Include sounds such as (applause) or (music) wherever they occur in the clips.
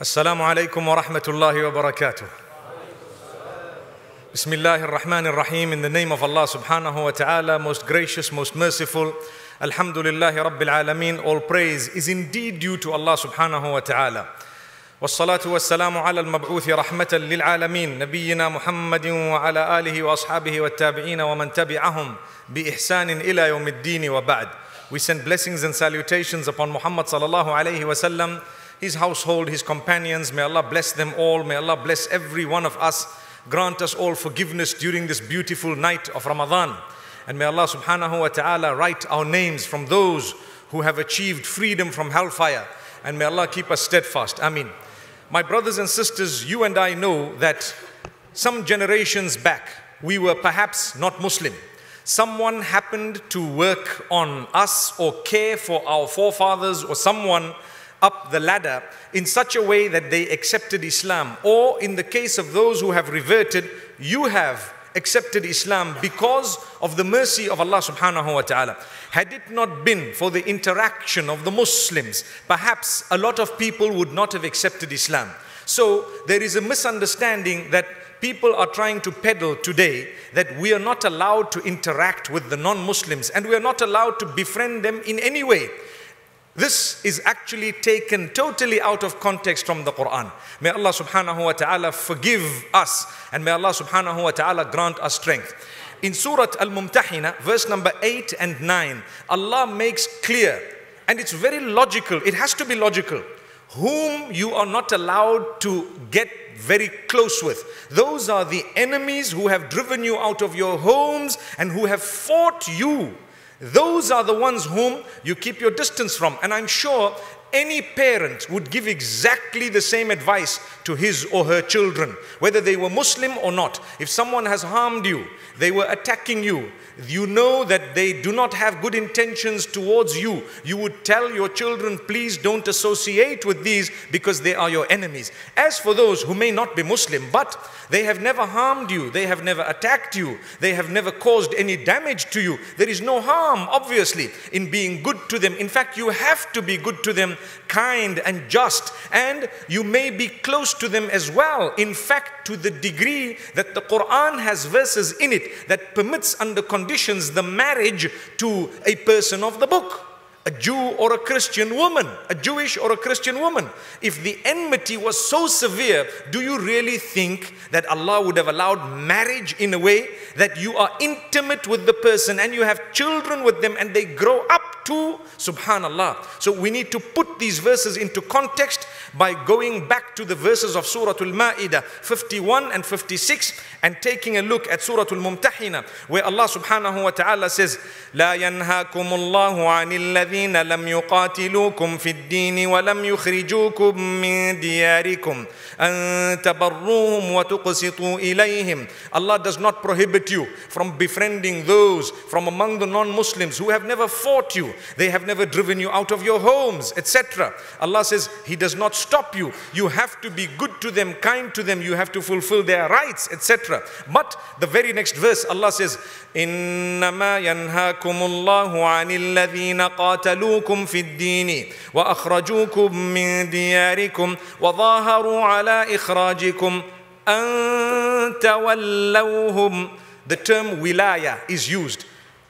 السلام عليكم ورحمة الله وبركاته. Bismillah ar-Rahman ar-Rahim in the name of Allah subhanahu wa ta'ala, most gracious, most merciful. Alhamdulillahi Rabbil Alameen. All praise is indeed due to Allah subhanahu wa ta'ala. والصلاة والسلام على المبعوث رحمة للعالمين نبينا محمد وعلى آله وأصحابه والتابعين ومن تبعهم بإحسان إلى يوم الدين وبعد. We send blessings and salutations upon Muhammad sallallahu alayhi wasallam, his household, his companions. May Allah bless them all. May Allah bless every one of us. Grant us all forgiveness during this beautiful night of Ramadan. And may Allah subhanahu wa ta'ala write our names from those who have achieved freedom from hellfire. And may Allah keep us steadfast. Ameen. My brothers and sisters, you and I know that some generations back, we were perhaps not Muslim. Someone happened to work on us or care for our forefathers or someone up the ladder in such a way that they accepted Islam. Or in the case of those who have reverted, you have accepted Islam because of the mercy of Allah subhanahu wa ta'ala. Had it not been for the interaction of the Muslims, perhaps a lot of people would not have accepted Islam. So there is a misunderstanding that people are trying to peddle today that we are not allowed to interact with the non-Muslims and we are not allowed to befriend them in any way. This is actually taken totally out of context from the Quran. May Allah subhanahu wa ta'ala forgive us and may Allah subhanahu wa ta'ala grant us strength. In Surah Al-Mumtahina, verse number 8 and 9, Allah makes clear, and it's very logical, it has to be logical, whom you are not allowed to get very close with. Those are the enemies who have driven you out of your homes and who have fought you those are the ones whom you keep your distance from. And I'm sure any parent would give exactly the same advice to his or her children, whether they were Muslim or not. If someone has harmed you, they were attacking you, you know that they do not have good intentions towards you, you would tell your children, please don't associate with these because they are your enemies. As for those who may not be Muslim, but they have never harmed you, they have never attacked you, they have never caused any damage to you, there is no harm, obviously, in being good to them. In fact, you have to be good to them, kind and just, and you may be close to them as well. In fact, to the degree that the Quran has verses in it that permits under conditions the marriage to a person of the book a Jew or a Christian woman, a Jewish or a Christian woman. If the enmity was so severe, do you really think that Allah would have allowed marriage in a way that you are intimate with the person and you have children with them and they grow up to subhanallah. So we need to put these verses into context by going back to the verses of Surah Al-Ma'idah 51 and 56 and taking a look at Surah Al-Mumtahina where Allah subhanahu wa ta'ala says لا ينهاكم الله عن الذين لم يقاتلوكم في الدين ولم يخرجوكم من دياركم أن تبروهم وتقسطوا إليهم Allah does not prohibit you from befriending those from among the non-Muslims who have never fought you they have never driven you out of your homes etc Allah says he does not stop you you have to be good to them kind to them you have to fulfill their rights etc but the very next verse Allah says إنما ينهاكم الله عن الذين قاتلوكم في الدين وأخرجوكم من دياركم وظاهروا على إخراجكم أن تولوهم The term wilaya is used.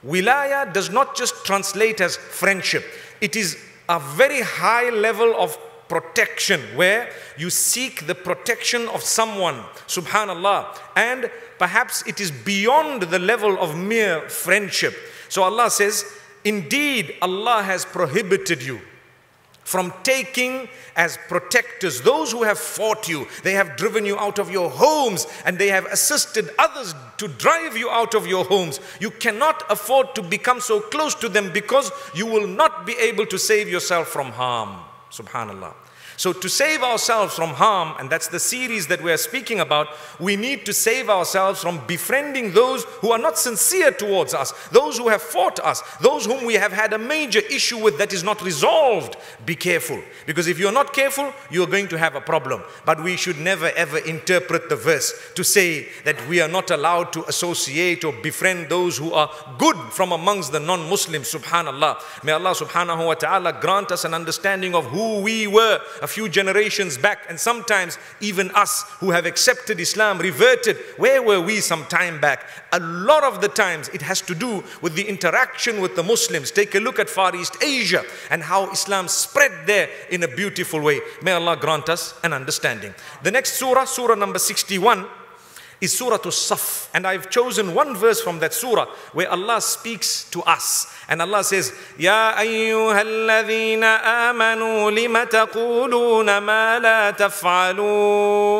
Wilaya does not just translate as friendship. It is a very high level of protection where you seek the protection of someone subhanallah and perhaps it is beyond the level of mere friendship so allah says indeed allah has prohibited you from taking as protectors those who have fought you. They have driven you out of your homes and they have assisted others to drive you out of your homes. You cannot afford to become so close to them because you will not be able to save yourself from harm. Subhanallah. So, to save ourselves from harm, and that's the series that we're speaking about, we need to save ourselves from befriending those who are not sincere towards us, those who have fought us, those whom we have had a major issue with that is not resolved. Be careful, because if you're not careful, you're going to have a problem. But we should never ever interpret the verse to say that we are not allowed to associate or befriend those who are good from amongst the non Muslims. Subhanallah. May Allah subhanahu wa ta'ala grant us an understanding of who we were a few generations back, and sometimes even us who have accepted Islam, reverted, where were we some time back? A lot of the times it has to do with the interaction with the Muslims. Take a look at Far East Asia and how Islam spread there in a beautiful way. May Allah grant us an understanding. The next surah, surah number 61 is Surah As-Saf. And I've chosen one verse from that surah where Allah speaks to us. And Allah says, Ya ayyuhalladhina amanu lima taquluna ma la taf'alun.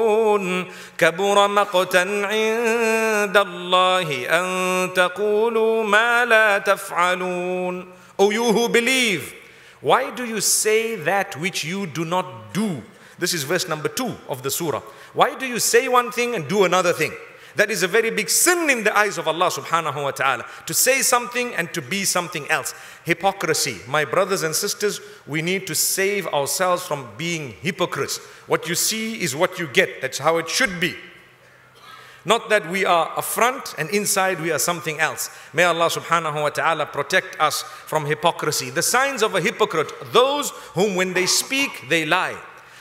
كبر مقتا عند الله أن تقولوا ما لا تفعلون. O you who believe, why do you say that which you do not do? This is verse number two of the surah. Why do you say one thing and do another thing? That is a very big sin in the eyes of Allah subhanahu wa ta'ala. To say something and to be something else. Hypocrisy. My brothers and sisters, we need to save ourselves from being hypocrites. What you see is what you get. That's how it should be. Not that we are a front and inside we are something else. May Allah subhanahu wa ta'ala protect us from hypocrisy. The signs of a hypocrite, those whom when they speak, they lie.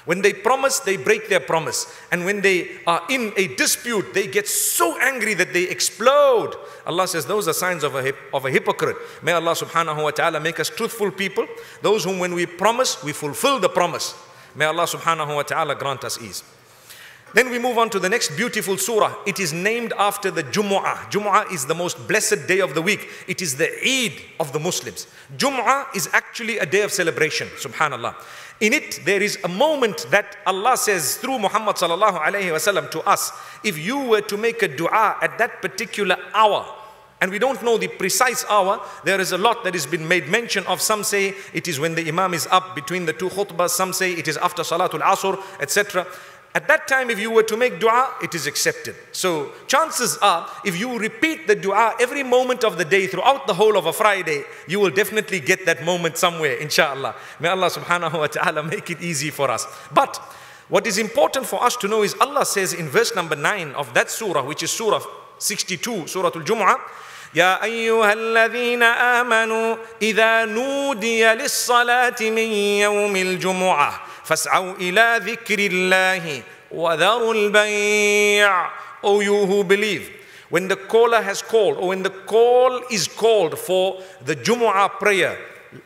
When they promise, they break their promise. And when they are in a dispute, they get so angry that they explode. Allah says those are signs of a, of a hypocrite. May Allah subhanahu wa ta'ala make us truthful people. Those whom when we promise, we fulfill the promise. May Allah subhanahu wa ta'ala grant us ease. Then we move on to the next beautiful surah. It is named after the Jumu'ah. Jumu'ah is the most blessed day of the week. It is the Eid of the Muslims. Jumu'ah is actually a day of celebration, subhanallah. In it, there is a moment that Allah says through Muhammad sallallahu alayhi wasallam to us, if you were to make a dua at that particular hour, and we don't know the precise hour, there is a lot that has been made mention of. Some say it is when the Imam is up between the two khutbahs, some say it is after Salatul Asr, etc. At that time, if you were to make dua, it is accepted. So chances are, if you repeat the dua every moment of the day throughout the whole of a Friday, you will definitely get that moment somewhere, inshallah. May Allah subhanahu wa ta'ala make it easy for us. But what is important for us to know is Allah says in verse number 9 of that surah, which is surah 62, Surah Al-Jumu'ah, يا أيها الذين آمنوا إذا نودي للصلاة من يوم الجمعة فاسعوا إلى ذكر الله وذروا البيع O you who believe when the caller has called or when the call is called for the Jumu'ah prayer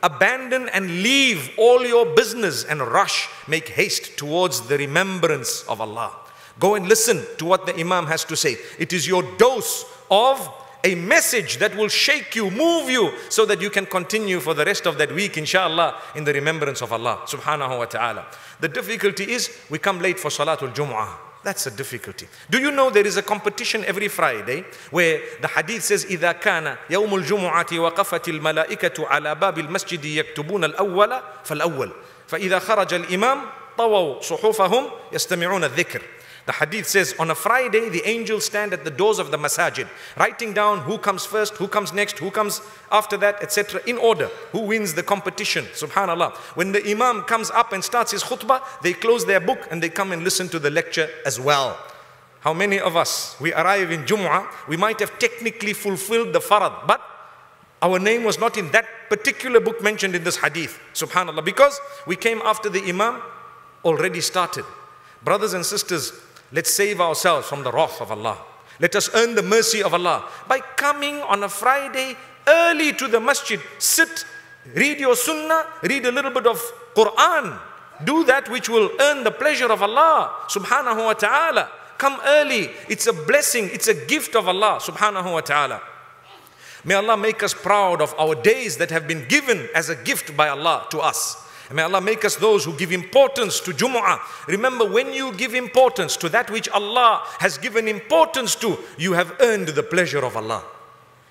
abandon and leave all your business and rush make haste towards the remembrance of Allah go and listen to what the Imam has to say it is your dose of a message that will shake you, move you, so that you can continue for the rest of that week, inshallah, in the remembrance of Allah subhanahu wa ta'ala. The difficulty is we come late for Salatul Jum'ah. That's a difficulty. Do you know there is a competition every Friday where the hadith says إذا كان يوم الجمعة وقفت الملائكة على باب المسجد يكتبون الأول فالأول فإذا خرج الإمام طووا صحفهم يستمعون الذكر the hadith says on a Friday, the angels stand at the doors of the masajid, writing down who comes first, who comes next, who comes after that, etc. in order. Who wins the competition, subhanAllah. When the imam comes up and starts his khutbah, they close their book and they come and listen to the lecture as well. How many of us, we arrive in Jumu'ah, we might have technically fulfilled the farad, but our name was not in that particular book mentioned in this hadith, subhanAllah, because we came after the imam already started. Brothers and sisters, Let's save ourselves from the wrath of Allah. Let us earn the mercy of Allah by coming on a Friday early to the masjid. Sit, read your sunnah, read a little bit of Quran. Do that which will earn the pleasure of Allah subhanahu wa ta'ala. Come early. It's a blessing. It's a gift of Allah subhanahu wa ta'ala. May Allah make us proud of our days that have been given as a gift by Allah to us. May Allah make us those who give importance to Jumu'ah. Remember, when you give importance to that which Allah has given importance to, you have earned the pleasure of Allah.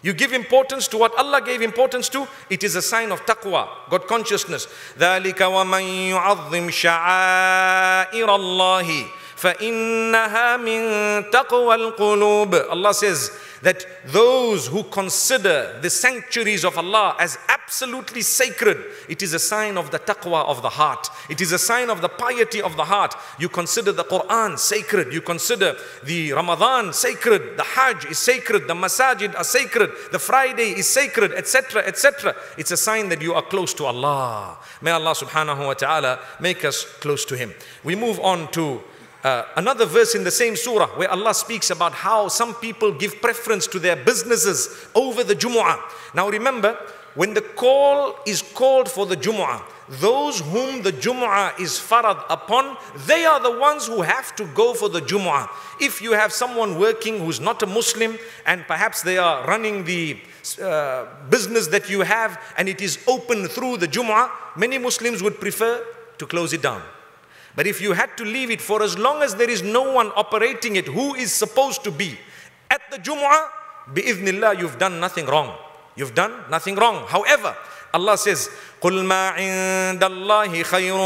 You give importance to what Allah gave importance to, it is a sign of taqwa, God consciousness. ذَلِكَ وَمَنْ يُعَظِّمْ شَعَائِرَ اللَّهِ فإنها من تقوى القلوب Allah says that those who consider the sanctuaries of Allah as absolutely sacred, it is a sign of the taqwa of the heart. It is a sign of the piety of the heart. You consider the Quran sacred. You consider the Ramadan sacred. The Hajj is sacred. The Masajid are sacred. The Friday is sacred, etc., etc. It's a sign that you are close to Allah. May Allah subhanahu wa ta'ala make us close to Him. We move on to uh, another verse in the same surah where Allah speaks about how some people give preference to their businesses over the Jumu'ah. Now remember, when the call is called for the Jumu'ah, those whom the Jumu'ah is farad upon, they are the ones who have to go for the Jumu'ah. If you have someone working who's not a Muslim and perhaps they are running the uh, business that you have and it is open through the Jumu'ah, many Muslims would prefer to close it down. But if you had to leave it for as long as there is no one operating it who is supposed to be at the Jumu'ah, bi'idhnillah, you've done nothing wrong. You've done nothing wrong. However, Allah says, قُلْ مَا عِندَ اللَّهِ خَيْرٌ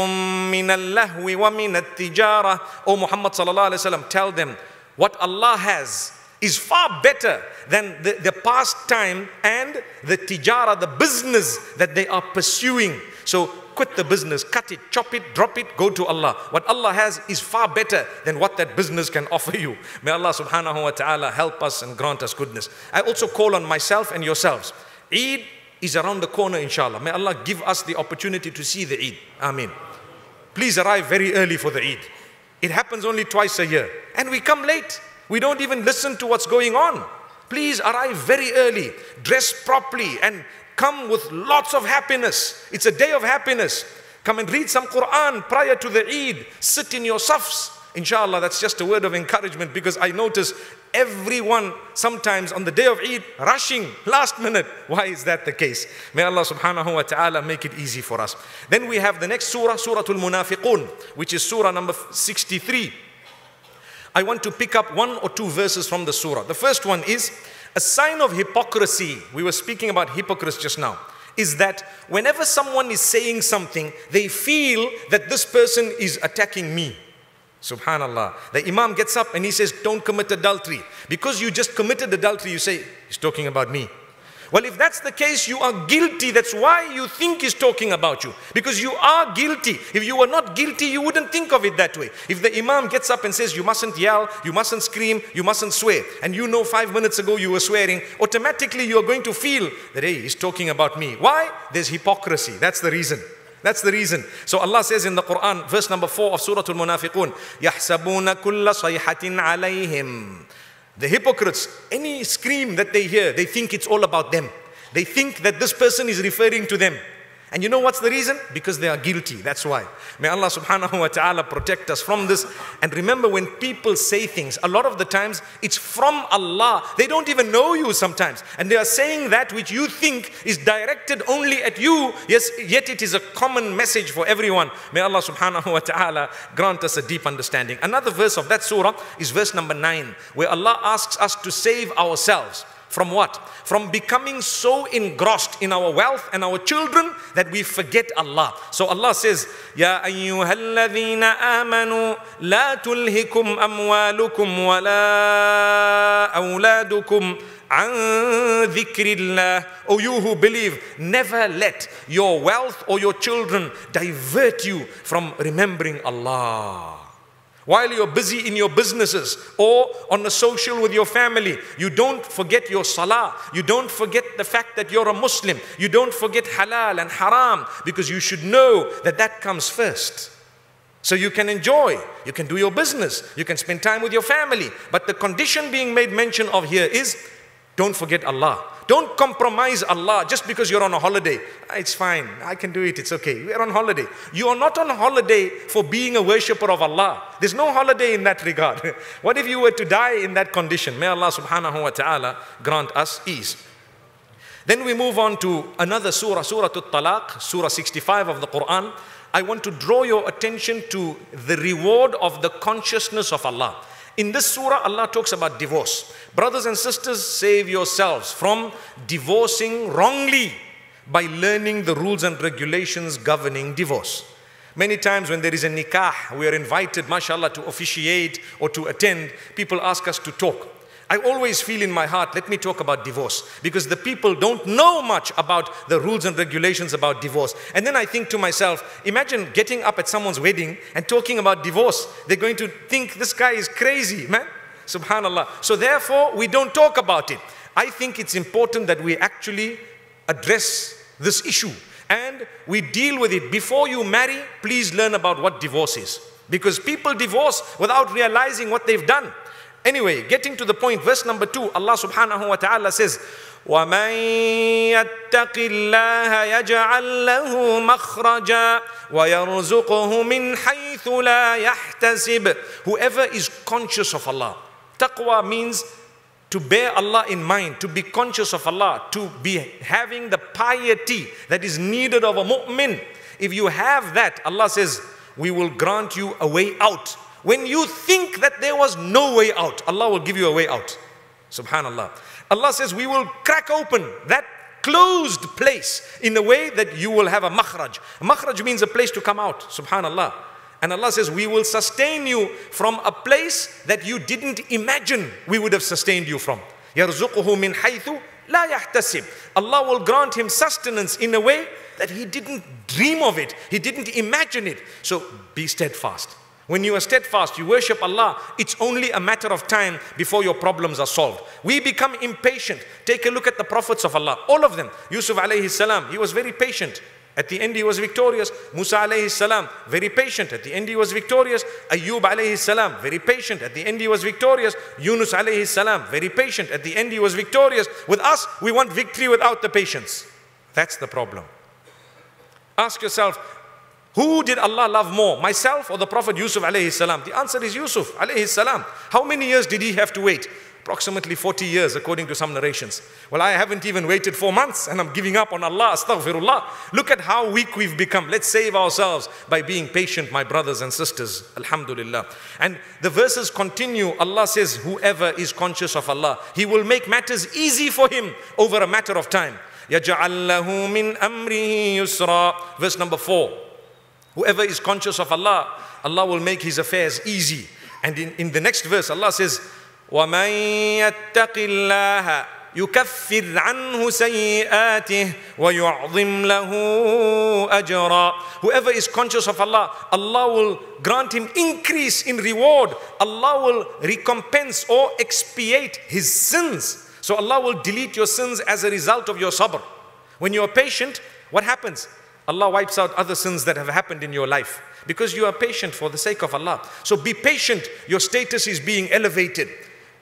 مِّنَ اللَّهْوِ وَمِنَ التِّجَارَةِ O Muhammad sallallahu alayhi wa sallam, tell them, what Allah has is far better than the, the pastime and the tijara, the business that they are pursuing. So quit the business, cut it, chop it, drop it, go to Allah. What Allah has is far better than what that business can (laughs) offer you. May Allah subhanahu wa ta'ala help us and grant us goodness. I also call on myself and yourselves. Eid is around the corner, inshallah. May Allah give us the opportunity to see the Eid. Ameen. Please arrive very early for the Eid. It happens only twice a year. And we come late. We don't even listen to what's going on. Please arrive very early, dress properly, and Come with lots of happiness. It's a day of happiness. Come and read some Quran prior to the Eid. Sit in your safs. Inshallah, that's just a word of encouragement because I notice everyone sometimes on the day of Eid rushing last minute. Why is that the case? May Allah subhanahu wa ta'ala make it easy for us. Then we have the next surah, Surah Al Munafiqun, which is surah number 63. I want to pick up one or two verses from the surah. The first one is a sign of hypocrisy, we were speaking about hypocrites just now, is that whenever someone is saying something, they feel that this person is attacking me. Subhanallah. The Imam gets up and he says, Don't commit adultery. Because you just committed adultery, you say, He's talking about me. Well, if that's the case, you are guilty. That's why you think he's talking about you. Because you are guilty. If you were not guilty, you wouldn't think of it that way. If the Imam gets up and says, you mustn't yell, you mustn't scream, you mustn't swear, and you know five minutes ago you were swearing, automatically you are going to feel that, hey, he's talking about me. Why? There's hypocrisy. That's the reason. That's the reason. So Allah says in the Quran, verse number 4 of Surah Al-Munafiqun, يَحْسَبُونَ كُلَّ صَيْحَةٍ عَلَيْهِمْ the hypocrites, any scream that they hear, they think it's all about them. They think that this person is referring to them. And you know what's the reason? Because they are guilty. That's why. May Allah subhanahu wa ta'ala protect us from this. And remember, when people say things, a lot of the times it's from Allah. They don't even know you sometimes. And they are saying that which you think is directed only at you. Yes, yet it is a common message for everyone. May Allah subhanahu wa ta'ala grant us a deep understanding. Another verse of that surah is verse number 9, where Allah asks us to save ourselves. From what? From becoming so engrossed in our wealth and our children that we forget Allah. So Allah says, Ya ayyuhalladhina amanu la tulhikum amwalukum wa la awladukum an dhikrillah. O you who believe, never let your wealth or your children divert you from remembering Allah. While you're busy in your businesses or on the social with your family, you don't forget your salah. You don't forget the fact that you're a Muslim. You don't forget halal and haram because you should know that that comes first. So you can enjoy, you can do your business, you can spend time with your family. But the condition being made mention of here is don't forget Allah. Don't compromise Allah just because you're on a holiday. Ah, it's fine. I can do it. It's okay. We're on holiday. You are not on holiday for being a worshipper of Allah. There's no holiday in that regard. (laughs) what if you were to die in that condition? May Allah subhanahu wa ta'ala grant us ease. Then we move on to another surah, Surah At-Talaq, Surah 65 of the Quran. I want to draw your attention to the reward of the consciousness of Allah. In this surah, Allah talks about divorce. Brothers and sisters, save yourselves from divorcing wrongly by learning the rules and regulations governing divorce. Many times when there is a nikah, we are invited, mashallah, to officiate or to attend, people ask us to talk. I always feel in my heart, let me talk about divorce because the people don't know much about the rules and regulations about divorce. And then I think to myself, imagine getting up at someone's wedding and talking about divorce. They're going to think this guy is crazy, man. Subhanallah. So therefore, we don't talk about it. I think it's important that we actually address this issue and we deal with it. Before you marry, please learn about what divorce is. Because people divorce without realizing what they've done. Anyway, getting to the point, verse number two, Allah subhanahu wa ta'ala says, ومن يتق الله يجعل له مخرجا ويرزقه من حيث لا يحتسب Whoever is conscious of Allah. Taqwa means to bear Allah in mind, to be conscious of Allah, to be having the piety that is needed of a mu'min. If you have that, Allah says, we will grant you a way out when you think that there was no way out, Allah will give you a way out. Subhanallah. Allah says, We will crack open that closed place in a way that you will have a makhraj. A makhraj means a place to come out. Subhanallah. And Allah says, We will sustain you from a place that you didn't imagine we would have sustained you from. يَرْزُقُهُ مِنْ حَيْثُ لَا يَحْتَسِبْ Allah will grant him sustenance in a way that he didn't dream of it. He didn't imagine it. So be steadfast. When you are steadfast, you worship Allah, it's only a matter of time before your problems are solved. We become impatient. Take a look at the prophets of Allah, all of them. Yusuf alayhi salam, he was very patient. At the end he was victorious. Musa alayhi salam, very patient. At the end he was victorious. Ayyub alayhi salam, very patient. At the end he was victorious. Yunus alayhi salam, very patient. At the end he was victorious. With us, we want victory without the patience. That's the problem. Ask yourself, who did Allah love more, myself or the Prophet Yusuf alayhi salam? The answer is Yusuf alayhi salam. How many years did he have to wait? Approximately 40 years according to some narrations. Well, I haven't even waited four months and I'm giving up on Allah, astaghfirullah. Look at how weak we've become. Let's save ourselves by being patient, my brothers and sisters. Alhamdulillah. And the verses continue. Allah says, whoever is conscious of Allah, He will make matters easy for him over a matter of time. يَجْعَلْ لَهُ مِنْ أَمْرِهِ يُسْرًا Verse number four. Whoever is conscious of Allah, Allah will make his affairs easy. And in, in the next verse, Allah says, وَمَن يَتَّقِ اللَّهَ يكفر عنه سيئاته ويعظم له أجرا Whoever is conscious of Allah, Allah will grant him increase in reward. Allah will recompense or expiate his sins. So Allah will delete your sins as a result of your sabr. When you are patient, what happens? Allah wipes out other sins that have happened in your life because you are patient for the sake of Allah. So be patient, your status is being elevated.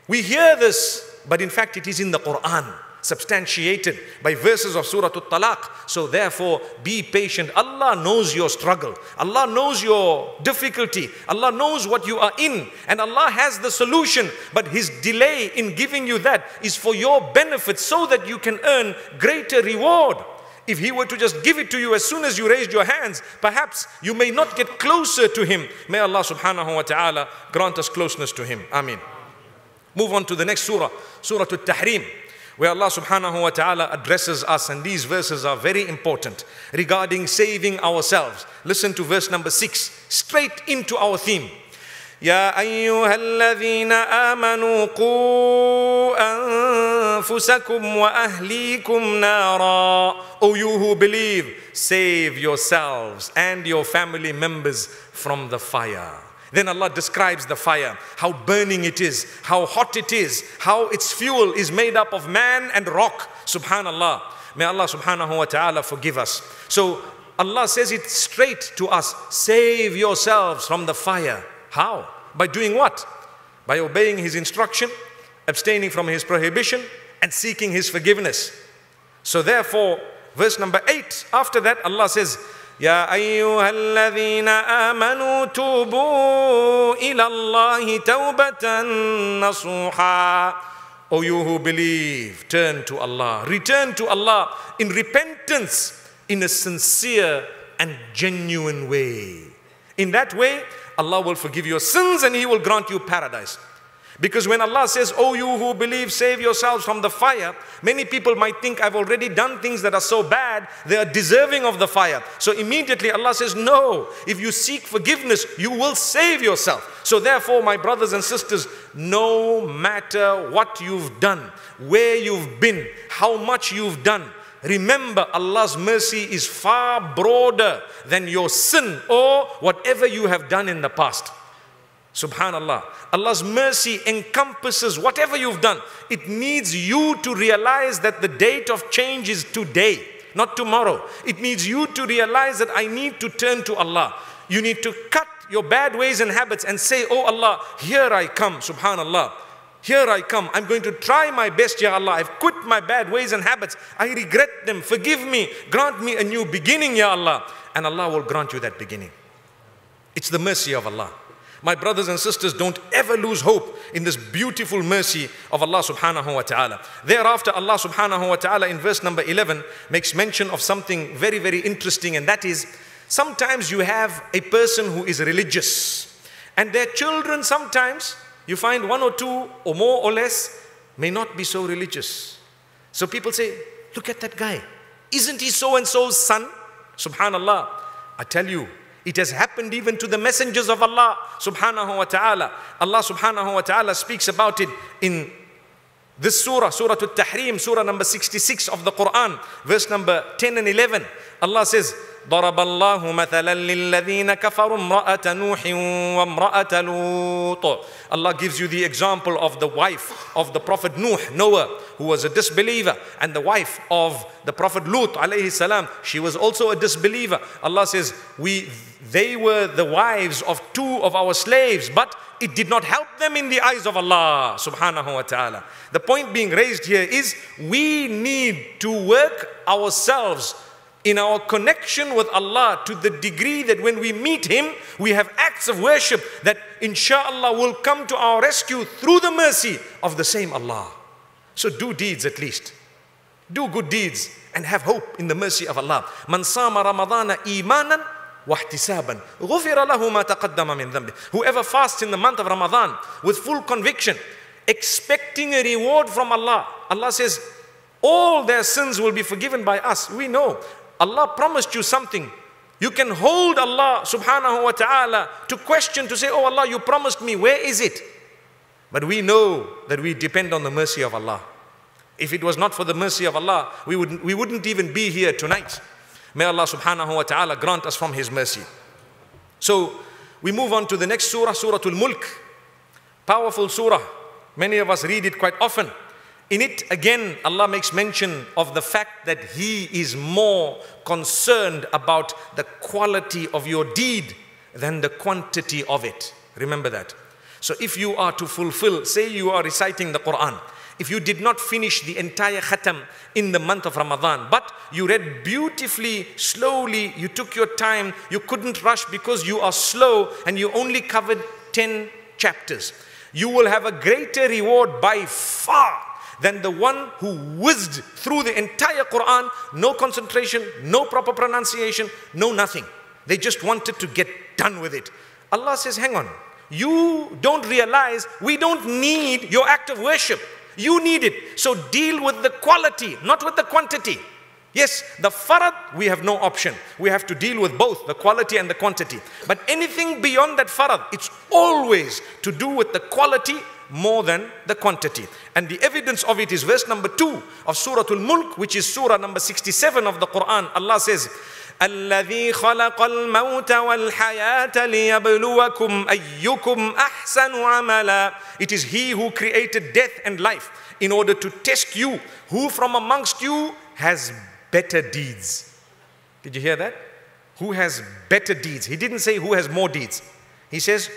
We hear this, but in fact, it is in the Quran, substantiated by verses of Surah Al-Talaq. So therefore, be patient. Allah knows your struggle. Allah knows your difficulty. Allah knows what you are in. And Allah has the solution. But His delay in giving you that is for your benefit so that you can earn greater reward. If he were to just give it to you as soon as you raised your hands, perhaps you may not get closer to him. May Allah subhanahu wa ta'ala grant us closeness to him. Ameen. Move on to the next surah, Surah Al-Tahrim, where Allah subhanahu wa ta'ala addresses us, and these verses are very important regarding saving ourselves. Listen to verse number six, straight into our theme. يا أيها الذين آمنوا قوا أنفسكم وأهليكم نارا O you who believe, save yourselves and your family members from the fire. Then Allah describes the fire, how burning it is, how hot it is, how its fuel is made up of man and rock. Subhanallah. May Allah subhanahu wa ta'ala forgive us. So Allah says it straight to us, save yourselves from the fire. How? By doing what? By obeying His instruction, abstaining from His prohibition, and seeking His forgiveness. So therefore, verse number 8, after that Allah says, يا أيها الذين آمنوا توبوا إلى الله توبة نصوحا O you who believe, turn to Allah. Return to Allah in repentance in a sincere and genuine way. In that way, Allah will forgive your sins and He will grant you paradise. Because when Allah says, Oh, you who believe, save yourselves from the fire, many people might think, I've already done things that are so bad, they are deserving of the fire. So immediately Allah says, No, if you seek forgiveness, you will save yourself. So therefore, my brothers and sisters, no matter what you've done, where you've been, how much you've done, Remember, Allah's mercy is far broader than your sin or whatever you have done in the past. Subhanallah. Allah's mercy encompasses whatever you've done. It needs you to realize that the date of change is today, not tomorrow. It needs you to realize that I need to turn to Allah. You need to cut your bad ways and habits and say, Oh Allah, here I come, subhanallah. Here I come. I'm going to try my best, Ya Allah. I've quit my bad ways and habits. I regret them. Forgive me. Grant me a new beginning, Ya Allah. And Allah will grant you that beginning. It's the mercy of Allah. My brothers and sisters, don't ever lose hope in this beautiful mercy of Allah subhanahu wa ta'ala. Thereafter, Allah subhanahu wa ta'ala in verse number 11 makes mention of something very, very interesting, and that is sometimes you have a person who is religious, and their children sometimes you find one or two or more or less may not be so religious. So people say, Look at that guy. Isn't he so and so's son? Subhanallah. I tell you, it has happened even to the messengers of Allah subhanahu wa ta'ala. Allah subhanahu wa ta'ala speaks about it in this surah, Surah Al-Tahrim, surah number 66 of the Quran, verse number 10 and 11. Allah says, ضرب الله مثلا للذين كفروا امرأة نوح وامرأة لوط Allah gives you the example of the wife of the Prophet Nuh, Noah, who was a disbeliever, and the wife of the Prophet Lut, alayhi salam, she was also a disbeliever. Allah says, we, they were the wives of two of our slaves, but it did not help them in the eyes of Allah subhanahu wa ta'ala. The point being raised here is we need to work ourselves in our connection with Allah to the degree that when we meet Him, we have acts of worship that inshallah will come to our rescue through the mercy of the same Allah. So do deeds at least. Do good deeds and have hope in the mercy of Allah. Man sama Ramadana imanan wahtisaban min. Whoever fasts in the month of Ramadan with full conviction, expecting a reward from Allah, Allah says, all their sins will be forgiven by us. We know Allah promised you something. You can hold Allah subhanahu wa ta'ala to question, to say, Oh Allah, you promised me, where is it? But we know that we depend on the mercy of Allah. If it was not for the mercy of Allah, we wouldn't, we wouldn't even be here tonight. May Allah subhanahu wa ta'ala grant us from His mercy. So we move on to the next surah, Surah Al Mulk. Powerful surah. Many of us read it quite often. In it, again, Allah makes mention of the fact that He is more concerned about the quality of your deed than the quantity of it. Remember that. So, if you are to fulfill, say you are reciting the Quran, if you did not finish the entire khatam in the month of Ramadan, but you read beautifully, slowly, you took your time, you couldn't rush because you are slow and you only covered 10 chapters, you will have a greater reward by far than the one who whizzed through the entire Quran, no concentration, no proper pronunciation, no nothing. They just wanted to get done with it. Allah says, hang on. You don't realize we don't need your act of worship. You need it. So deal with the quality, not with the quantity. Yes, the farad, we have no option. We have to deal with both the quality and the quantity. But anything beyond that farad, it's always to do with the quality more than the quantity. And the evidence of it is verse number 2 of Surah Al-Mulk, which is Surah number 67 of the Quran. Allah says, الذي خلق الموت والحياة ليبلوكم أيكم أحسن عملا It is He who created death and life in order to test you. Who from amongst you has better deeds? Did you hear that? Who has better deeds? He didn't say who has more deeds. He says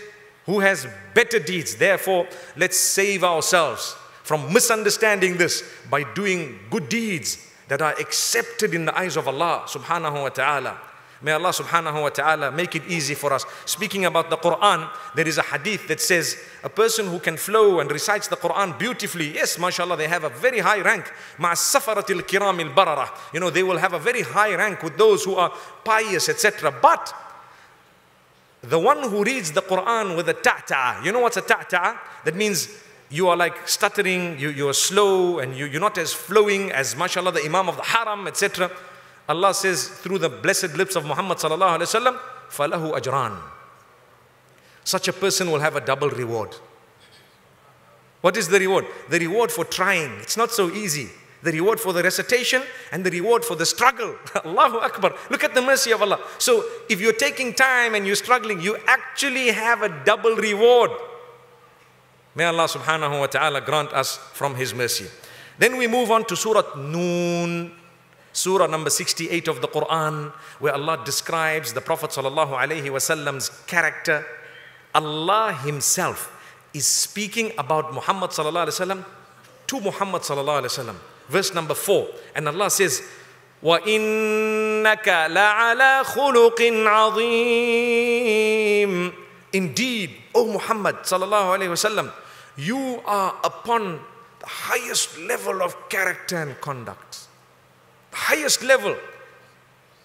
who has better deeds. Therefore, let's save ourselves from misunderstanding this by doing good deeds that are accepted in the eyes of Allah subhanahu wa ta'ala. May Allah subhanahu wa ta'ala make it easy for us. Speaking about the Quran, there is a hadith that says a person who can flow and recites the Quran beautifully, yes, mashallah, they have a very high rank. Ma'asafaratil kiramil barara. You know, they will have a very high rank with those who are pious, etc. But the one who reads the Quran with a ta'ta'a, you know what's a ta'ta'a? That means you are like stuttering, you, you are slow, and you, you're not as flowing as, mashallah, the Imam of the Haram, etc. Allah says through the blessed lips of Muhammad "Falahu ajran." Such a person will have a double reward. What is the reward? The reward for trying. It's not so easy. The reward for the recitation and the reward for the struggle. (laughs) Allahu Akbar. Look at the mercy of Allah. So, if you're taking time and you're struggling, you actually have a double reward. May Allah subhanahu wa ta'ala grant us from His mercy. Then we move on to Surah Noon, Surah number 68 of the Quran, where Allah describes the Prophet sallallahu alaihi wasallam's character. Allah Himself is speaking about Muhammad sallallahu alaihi wasallam to Muhammad sallallahu alaihi wasallam. Verse number 4. And Allah says, وَإِنَّكَ لَعَلَى خُلُقٍ عَظِيمٍ Indeed, O Muhammad sallallahu alaihi wasallam, you are upon the highest level of character and conduct. The highest level.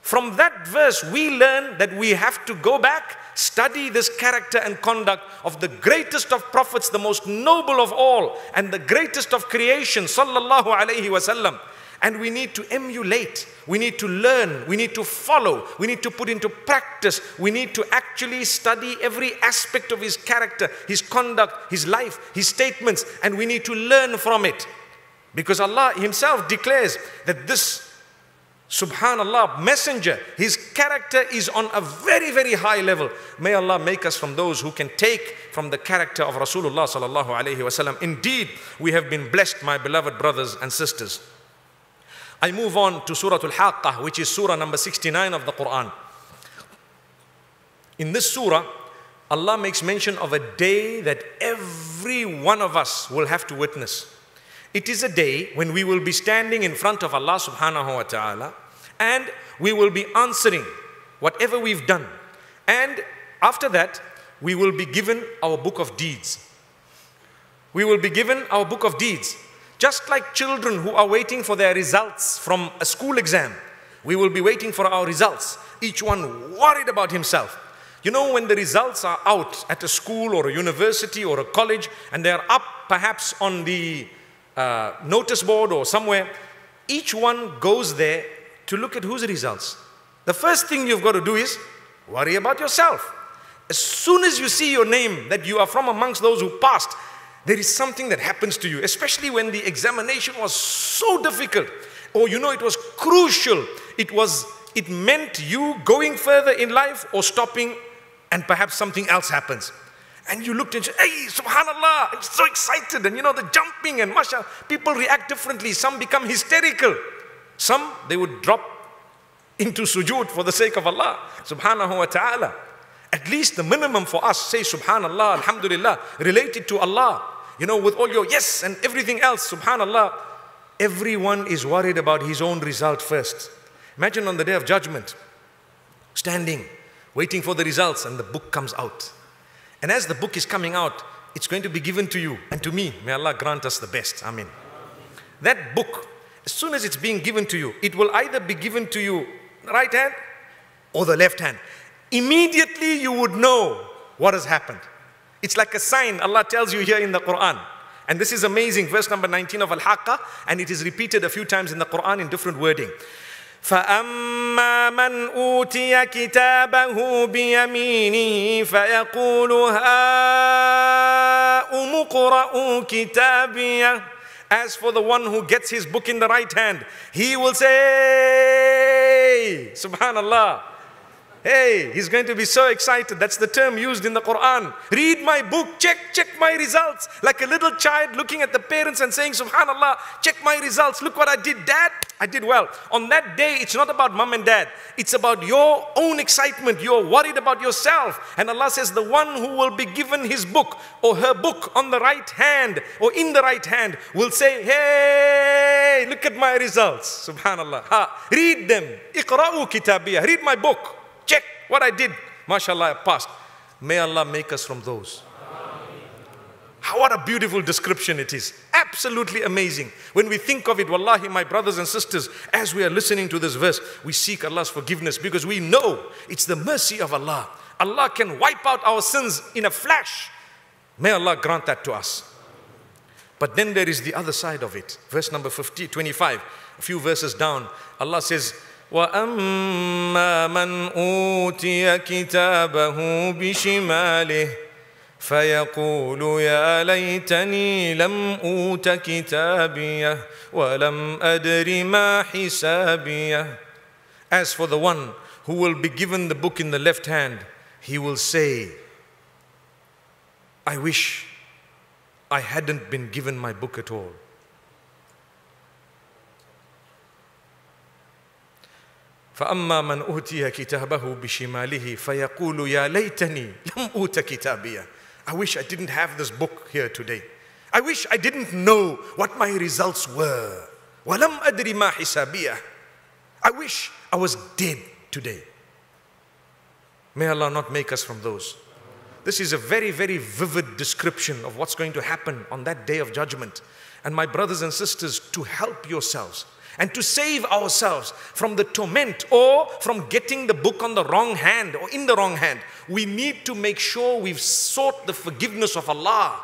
From that verse, we learn that we have to go back, study this character and conduct of the greatest of prophets, the most noble of all, and the greatest of creation, sallallahu alayhi wasallam. And we need to emulate, we need to learn, we need to follow, we need to put into practice, we need to actually study every aspect of his character, his conduct, his life, his statements, and we need to learn from it. Because Allah Himself declares that this Subhanallah, messenger, his character is on a very, very high level. May Allah make us from those who can take from the character of Rasulullah sallallahu alaihi wasallam. Indeed, we have been blessed, my beloved brothers and sisters. I move on to Surah Al-Haqqah, which is Surah number 69 of the Quran. In this surah, Allah makes mention of a day that every one of us will have to witness. It is a day when we will be standing in front of Allah subhanahu wa ta'ala and we will be answering whatever we've done. And after that, we will be given our book of deeds. We will be given our book of deeds. Just like children who are waiting for their results from a school exam, we will be waiting for our results, each one worried about himself. You know, when the results are out at a school or a university or a college and they are up perhaps on the uh, notice board or somewhere, each one goes there to look at whose results. The first thing you've got to do is worry about yourself. As soon as you see your name that you are from amongst those who passed, there is something that happens to you, especially when the examination was so difficult, or you know it was crucial. It was it meant you going further in life or stopping and perhaps something else happens. And you looked and said, hey, subhanAllah, I'm so excited. And you know, the jumping and mashallah, people react differently. Some become hysterical. Some, they would drop into sujood for the sake of Allah, subhanahu wa ta'ala. At least the minimum for us, say subhanallah, alhamdulillah, related to Allah. You know, with all your yes and everything else, subhanallah, everyone is worried about his own result first. Imagine on the day of judgment, standing, waiting for the results, and the book comes out. And as the book is coming out, it's going to be given to you and to me. May Allah grant us the best. Amen. That book, as soon as it's being given to you, it will either be given to you right hand or the left hand. Immediately you would know what has happened. It's like a sign Allah tells you here in the Quran. And this is amazing, verse number 19 of Al Haqqah, and it is repeated a few times in the Quran in different wording. فأما من أوتي كتابه بيمينه فيقول هاؤم اقرءوا كتابيه As for the one who gets his book in the right hand, he will say, Subhanallah, Hey, he's going to be so excited. That's the term used in the Quran. Read my book, check, check my results. Like a little child looking at the parents and saying, Subhanallah, check my results. Look what I did, dad. I did well. On that day, it's not about mom and dad. It's about your own excitement. You're worried about yourself. And Allah says, the one who will be given his book or her book on the right hand or in the right hand will say, Hey, look at my results. Subhanallah. Ha, read them. Iqra'u kitabiyah. Read my book. Check what I did. MashaAllah, I passed. May Allah make us from those. How, what a beautiful description it is. Absolutely amazing. When we think of it, wallahi, my brothers and sisters, as we are listening to this verse, we seek Allah's forgiveness because we know it's the mercy of Allah. Allah can wipe out our sins in a flash. May Allah grant that to us. But then there is the other side of it. Verse number 50, 25, a few verses down. Allah says, وأما من أوتي كتابه بشماله فيقول يا ليتني لم أوت كتابيه ولم أدر ما حسابيه As for the one who will be given the book in the left hand, he will say, I wish I hadn't been given my book at all. فأما من أوتي كتابه بشماله فيقول يا ليتني لم أوت كتابيه I wish I didn't have this book here today. I wish I didn't know what my results were. ولم أدري ما حسابيه I wish I was dead today. May Allah not make us from those. This is a very, very vivid description of what's going to happen on that day of judgment. And my brothers and sisters, to help yourselves and to save ourselves from the torment or from getting the book on the wrong hand or in the wrong hand, we need to make sure we've sought the forgiveness of Allah.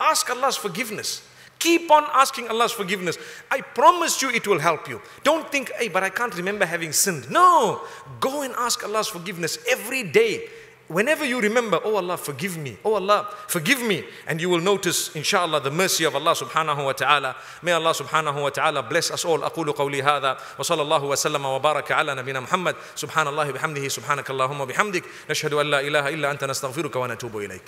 Ask Allah's forgiveness. Keep on asking Allah's forgiveness. I promise you it will help you. Don't think, hey, but I can't remember having sinned. No, go and ask Allah's forgiveness every day Whenever you remember, oh Allah, forgive me. Oh Allah, forgive me. And you will notice, inshallah, the mercy of Allah subhanahu wa ta'ala. May Allah subhanahu wa ta'ala bless us all. أقول قولي هذا وصلى الله وسلم وبارك على نبينا محمد سبحان الله بحمده سبحانك اللهم وبحمدك نشهد أن لا إله إلا أنت نستغفرك ونتوب إليك